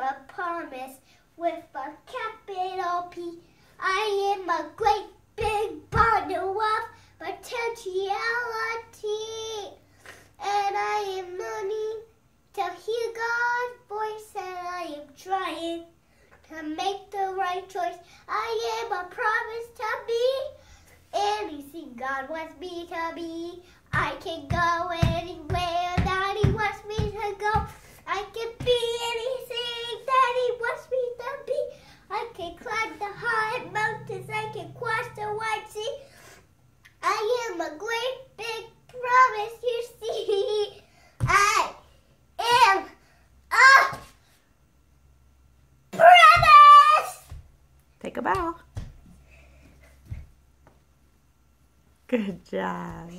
a promise with a capital P. I am a great big bundle of potentiality. And I am learning to hear God's voice and I am trying to make the right choice. I am a promise to be anything God wants me to be. I can go anywhere that He wants me to go. I can be anything that He wants me to be. I can climb the high mountains. I can cross the wide sea. I am a great big promise, you see. I am a promise. Take a bow. Good job.